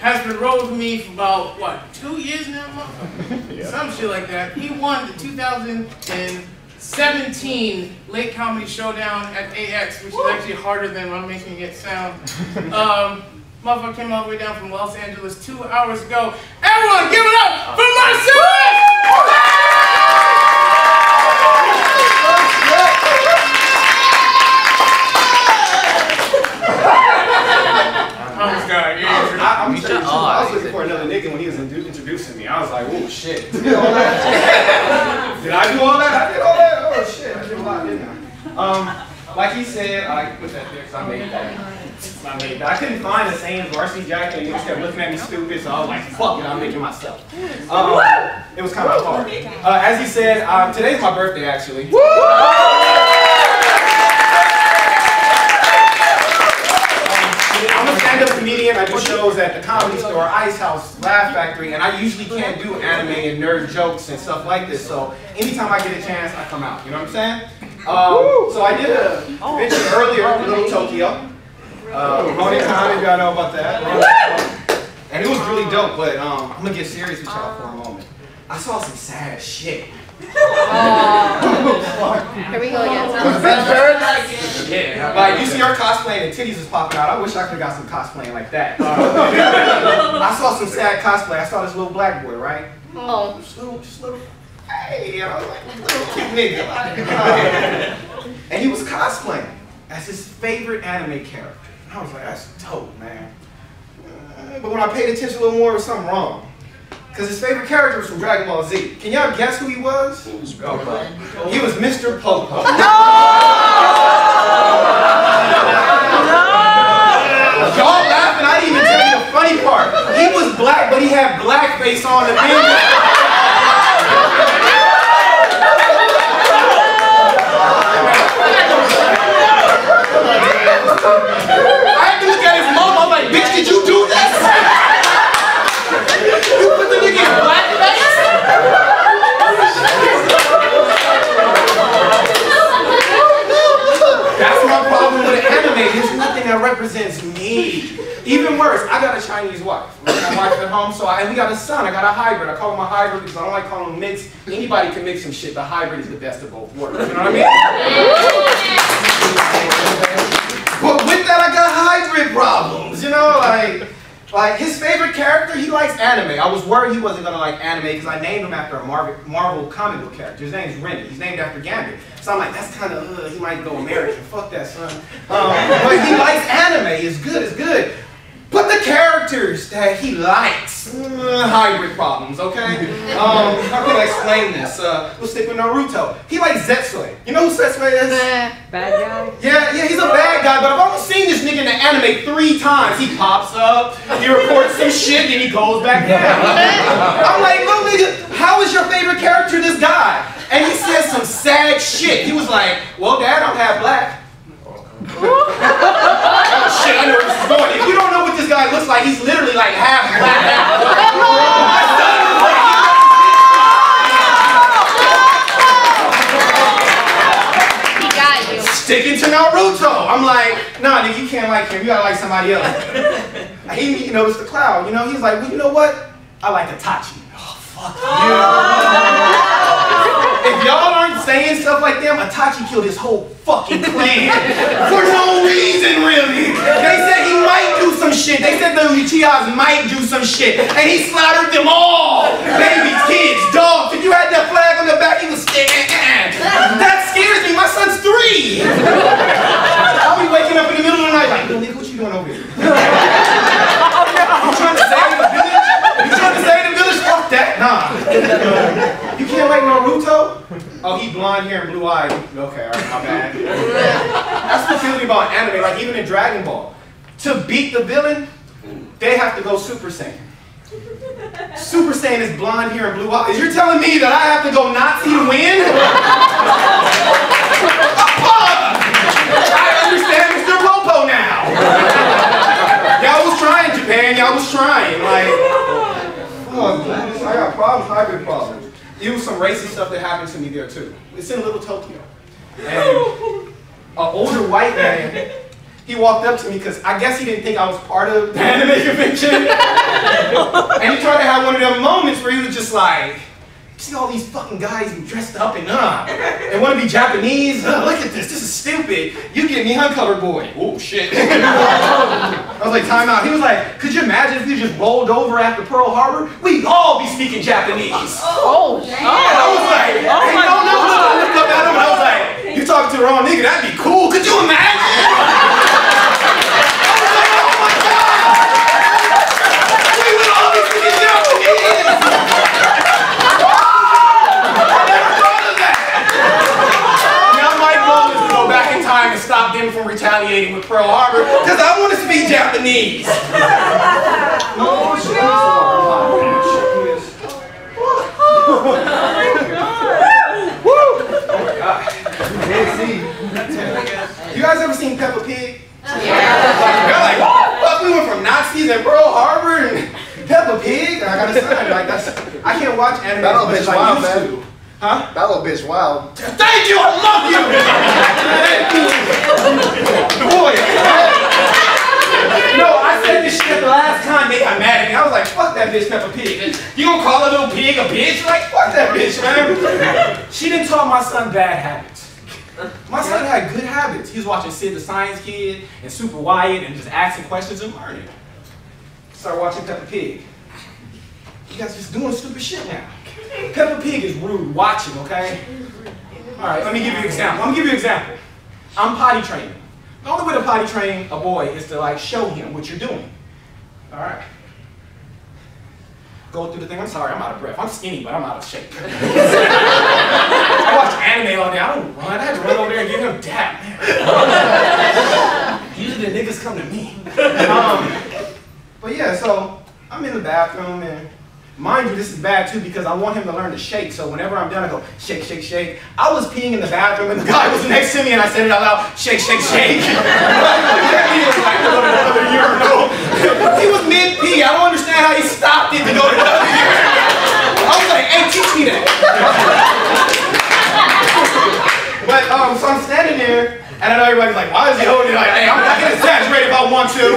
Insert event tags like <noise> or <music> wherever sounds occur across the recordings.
has been rolling with me for about, what, two years now, motherfucker? <laughs> yeah. Some shit like that. He won the 2017 Late Comedy Showdown at AX, which is actually harder than I'm making it sound. Um, motherfucker came all the way down from Los Angeles two hours ago. Everyone, give it up for Marcelous! I, am sure I was looking for another nigga when he was introducing me. I was like, oh shit. Did, I do all that? I did all that? Oh shit, I did a lot, didn't I? Um, like he said, I put that there because I made that. I made that. I couldn't find the same varsity jacket and niggas kept looking at me stupid, so I was like, fuck it, I'm making myself. Um, it was kind of hard. Uh, as he said, um, today's my birthday actually. I'm a stand-up comedian. I do shows at the Comedy Store, Ice House, Laugh Factory, and I usually can't do anime and nerd jokes and stuff like this. So anytime I get a chance, I come out. You know what I'm saying? Um, so I did a mention earlier, in Little Tokyo. Uh, Con, if y'all know about that. And it was really dope, but um, I'm gonna get serious with y'all for a moment. I saw some sad shit. Here we go again. <laughs> Yeah, like you see her cosplaying and titties is popping out. I wish I could have got some cosplaying like that. Uh, <laughs> I saw some sad cosplay. I saw this little black boy, right? Oh. Just little, just little. Hey, I was like, little cute nigga. <laughs> And he was cosplaying as his favorite anime character. And I was like, that's dope, man. Uh, but when I paid attention a little more, there was something wrong. Because his favorite character was from Dragon Ball Z. Can y'all guess who he was? He was Mr. Popo. No! <laughs> no! Y'all laughing, I didn't even tell you the funny part. He was black, but he had blackface on the thing. that represents me. Even worse, I got a Chinese wife. My wife at home, so I, and we got a son. I got a hybrid. I call him a hybrid because I don't like calling him mixed. Can make some shit. The hybrid is the best of both worlds. You know what I mean? <laughs> but with that, I got hybrid problems. You know, like. Like, his favorite character, he likes anime. I was worried he wasn't going to like anime because I named him after a Marvel, Marvel comic book character. His name's Remy. He's named after Gambit. So I'm like, that's kind of, uh, he might go American. Fuck that, son. Um, but he likes anime. It's good, it's good. But the characters that he likes, uh, hybrid problems, okay? <laughs> Um, how can I explain this? Uh, we'll stick with Naruto. He likes Zetsu. You know who Zetsu is? Bad guy? Yeah, yeah, he's a bad guy, but I've only seen this nigga in the anime three times. He pops up, he reports some shit, then he goes back down. <laughs> I'm like, little nigga, how is your favorite character this guy? And he says some sad shit. He was like, well, dad, I'm half black. oh <laughs> shit, I know where this is going. If you don't know what this guy looks like, he's literally like half black, half Sticking to Naruto. I'm like, nah, nigga, you can't like him. You gotta like somebody else. <laughs> he, you noticed the cloud. You know, he's like, well, you know what? I like Itachi. Oh, fuck you oh. if y'all aren't saying stuff like them, Itachi killed his whole fucking clan. <laughs> For no reason, really. They said he might do some shit. They said the Uchihas might do some shit. And he slaughtered them all. Babies, kids, dogs. If you had that flag on the back, he was scared. That scares me. My son's three. I'll be waking up in the middle of the night like, nigga, what you doing over here? you trying to save the village? You trying to save the village? Fuck that. Nah you can't like Naruto? Oh, he blonde hair and blue eyes. Okay, all right, my bad. That's the feeling about anime, like even in Dragon Ball. To beat the villain, they have to go Super Saiyan. Super Saiyan is blonde hair and blue eyes. You're telling me that I have to go Nazi to win? I understand Now. <laughs> Y'all was trying, Japan. Y'all was trying. Like, oh, I got problems, hybrid problems it was some racist stuff that happened to me there too. It's in Little Tokyo. And an older white man, he walked up to me because I guess he didn't think I was part of the <laughs> anime convention. and he tried to have one of them moments where he was just like, see all these fucking guys who dressed up and uh, they want to be Japanese. Uh, <laughs> look at this. This is stupid. You get me, huh, color boy? Oh shit. <laughs> I was like, time out. He was like, could you imagine if you just rolled over after Pearl Harbor? We'd all be speaking Japanese. <laughs> Oh, And I was like, hey, no, no, no. I looked up at him and I was like, you talking to the wrong nigga? That'd be cool. Could you imagine? I was like, oh my god. We would all be speaking Japanese. I never thought of that. Now my goal is to go back in time and stop them from retaliating with Pearl Harbor because I want to speak Japanese. <laughs> Oh, You guys ever seen Peppa Pig? Yeah. They're like, what fuck? We went from Nazis and Pearl Harbor and Peppa Pig. And I gotta say, like that's I can't watch anime That as much as I wild, used man. Huh? That little bitch wild. Thank you, I love you! Boy. No, I said this shit the last time they got mad at me. I was like, fuck that bitch Peppa Pig. You gonna call a little pig a bitch? Like, fuck that bitch, man. She didn't taught my son bad habits. My son had good habits. He was watching Sid the Science Kid and Super Why and just asking questions and learning. Started watching Peppa Pig. You guys just doing stupid shit now. Peppa Pig is rude. Watch him, okay? All right, let me give you an example. Let me give you an example. I'm potty training. The only way to potty train a boy is to like show him what you're doing. All right. Go through the thing. I'm sorry, I'm out of breath. I'm skinny, but I'm out of shape. <laughs> I watch anime all day. I don't run. I had to run over there and give him dap. Man. <laughs> Usually the niggas come to me. <laughs> Um, but yeah, so I'm in the bathroom and mind you, this is bad too because I want him to learn to shake. So whenever I'm done, I go shake, shake, shake. I was peeing in the bathroom and the guy was next to me and I said it out loud, shake, shake, shake. <laughs> he was like, go to another urinal. he was mid pee. I don't understand how he stopped it to go to another urinal. I was like, hey, teach me that. <laughs> But um, so I'm standing there, and I know everybody's like, why is he holding it? Like, hey, I'm, I can exaggerate if I want to.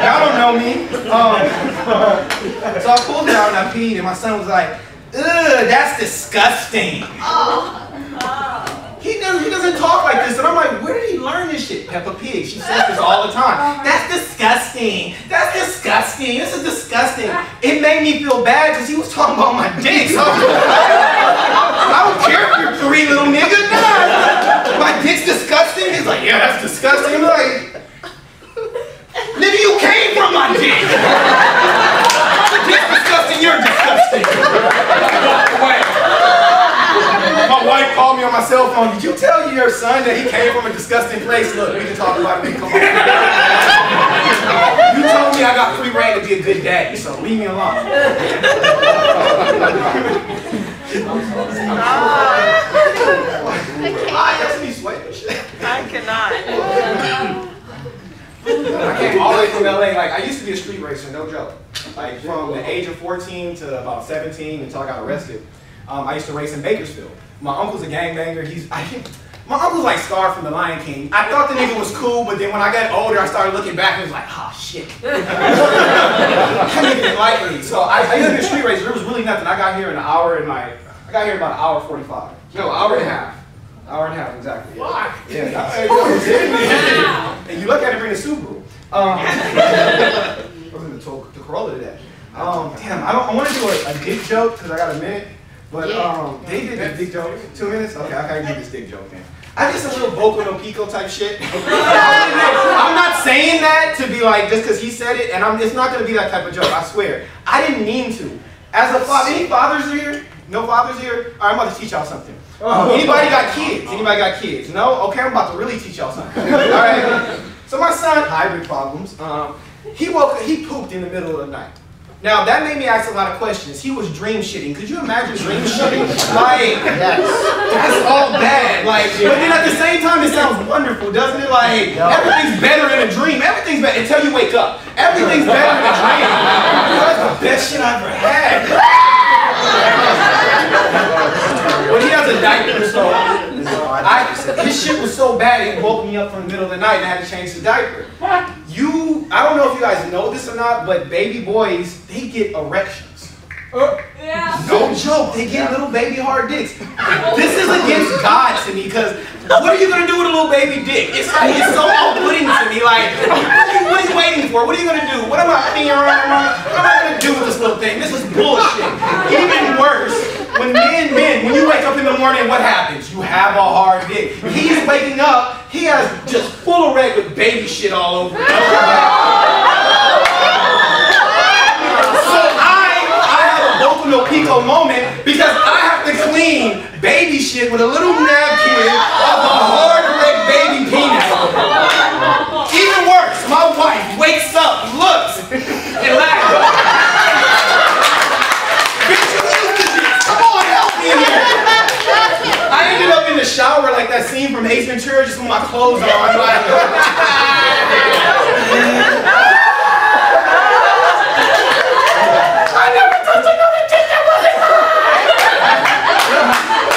Y'all don't know me. Um, <laughs> so I pulled it out and I peed, and my son was like, ugh, that's disgusting. He doesn't, he doesn't talk like this, and I'm like, where did he learn this shit? Peppa Pig. She says this all the time. That's disgusting. That's disgusting. This is disgusting. It made me feel bad because he was talking about my dick. So <laughs> I don't care if you're three little nigga. Nah, dick's disgusting. He's like, yeah, that's disgusting. I'm like, nigga, you came from my dick. My dick's disgusting. You're disgusting. Wait. My wife called me on my cell phone. Did you tell your son that he came from a disgusting place? Look, we can talk about it. Come on. You told me I got free rein to be a good daddy, so leave me alone. I cannot. I came all the way from LA. Like I used to be a street racer, no joke. Like from the age of 14 to about 17 until I got arrested. Um, I used to race in Bakersfield. My uncle's a gangbanger. He's I, my uncle's like Scar from The Lion King. I thought the nigga was cool, but then when I got older, I started looking back and was like, ah, shit. <laughs> that didn't like me. So I, I used to be a street racer. There was really nothing. I got here in an hour and like, I got here about an hour 45. No, hour and a half. Hour and a half, exactly. Yeah. Yeah, <laughs> that's- and you look at it bring a Subaru. Um, <laughs> <laughs> I was in the, to- the Corolla today. Um, damn, I, don't, I want to do a, a dick joke because I got a minute. But um, they did a dick joke. Two minutes? Okay, I gotta do this dick joke then. I did some little Boku no Pico type shit. I'm not saying that to be like just because he said it, and I'm, it's not gonna be that type of joke. I swear. I didn't mean to. As a father, any fathers here? No fathers here? All right, I'm about to teach y'all something. Anybody got kids? Anybody got kids? No? Okay, I'm about to really teach y'all something. All right. So my son, hybrid problems. Um, he woke, he pooped in the middle of the night. Now that made me ask a lot of questions. He was dream shitting. Could you imagine dream shitting? Like, that's all bad. Like, but then at the same time, it sounds wonderful, doesn't it? Like, everything's better in a dream. Everything's better until you wake up. Everything's better in a dream. <laughs> That's the best shit I've ever had. But he a diaper, so <laughs> I, his shit was so bad it woke me up from the middle of the night and I had to change the diaper. You, I don't know if you guys know this or not, but baby boys, they get erections. Yeah. No joke, they get little baby hard dicks. Oh. This is against God to me because what are you gonna do with a little baby dick? It's like it's so off-putting to me. Like, what are, you, what are you waiting for? What are you gonna do? What am I being around? What am I gonna do with this little thing? This is bullshit. Even worse, when men, men, when you wake up in the morning, what happens? You have a hard dick. He's waking up, he has just full of red with baby shit all over. him. So I, I have a Boku no Pico moment because I have to clean baby shit with a little napkin of a hard erect baby penis. Even worse, my wife wakes up, looks, and laughs. Bitch, you used to this. Come on, help me in here. I ended up in the shower like that scene from Ace Ventura, just with my clothes on. Like, <laughs> I never touched another dick that wasn't.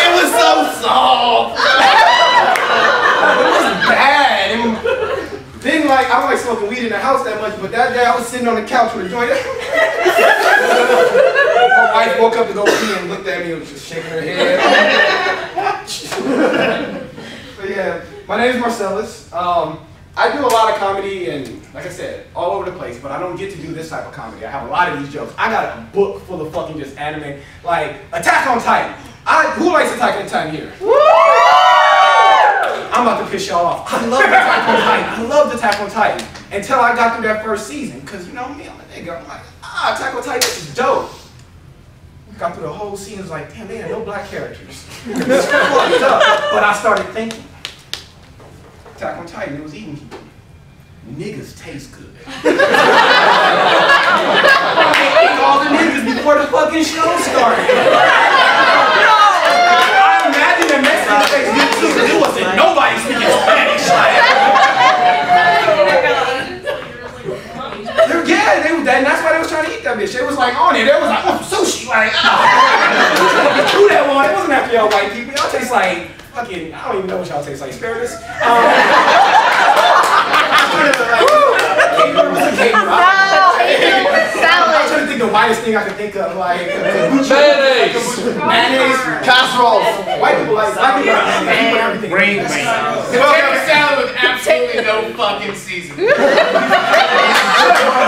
It was so soft. it was bad. Then like I don't like smoking weed in the house that much, but that day I was sitting on the couch with a joint. <laughs> My wife woke up to go pee and looked at me and was just shaking her head. but yeah, my name is Marcelous. Um, I do a lot of comedy and, like I said, all over the place, but I don't get to do this type of comedy. I have a lot of these jokes. I got a book full of fucking just anime, like Attack on Titan. I, who likes Attack on Titan here? I'm about to piss y'all off. I love Attack on Titan. I loved Attack on Titan until I got through that first season, because you know me, I'm a nigga. I'm like, ah, Attack on Titan, this is dope. Got through the whole was like, damn, man, no black characters. <laughs> It's fucked up. But I started thinking, Attack on Titan, it was eating people. Niggas taste good. <laughs> all the niggas before the fucking show started. <laughs> I imagine the Mexican face good too, it wasn't nobody speaking Spanish. Like, yeah, they, that, and that's why they was trying to eat that bitch. They was like on it. They was like, oh, sushi. Like, <laughs> oh. Threw that one. It wasn't after y'all white people. Y'all taste like fucking, I don't even know what y'all taste like. Asparagus? <laughs> Um, Caper was a caper. I'm trying to think the whitest thing I could think of, like Mayonnaise. mayonnaise, Casseroles. White people like white people like mayonnaise. They put everything. Green in. beans. Potato salad with absolutely no fucking seasoning. <laughs>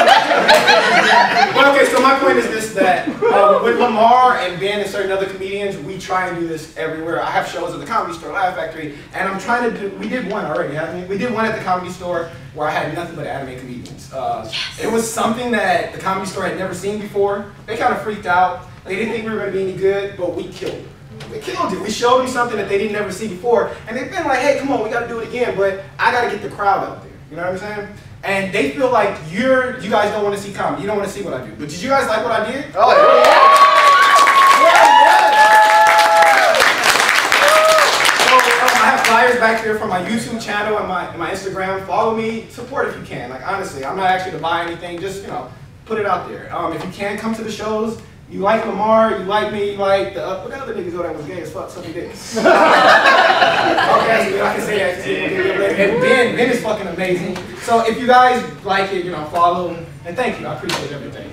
<laughs> <laughs> Well, okay, so my point is this: that um, with Lamar and Ben and certain other comedians, we try and do this everywhere. I have shows at the Comedy Store, Laugh Factory, and I'm trying to do. We did one already, haven't we? We did one at the Comedy Store where I had nothing but anime comedians. Uh, It was something that the Comedy Store had never seen before. They kind of freaked out. They didn't think we were going to be any good, but we killed it. We killed it. We showed them something that they didn't ever see before, and they've been like, "Hey, come on, we got to do it again." But I got to get the crowd out there. You know what I'm saying? And they feel like you're, you guys don't want to see comedy. You don't want to see what I do. But did you guys like what I did? Oh, yeah. So um, I have flyers back there for my YouTube channel and my, and my Instagram. Follow me, support if you can. Like honestly, I'm not actually to buy anything. Just you know, put it out there. Um, if you can come to the shows, you like Lamar, you like me, you like the uh, what other niggas go that was gay as fuck, sucking dicks. <laughs> okay, I can say that. And Ben, Ben is fucking amazing. So if you guys like it, you know, follow and thank you. I appreciate everything.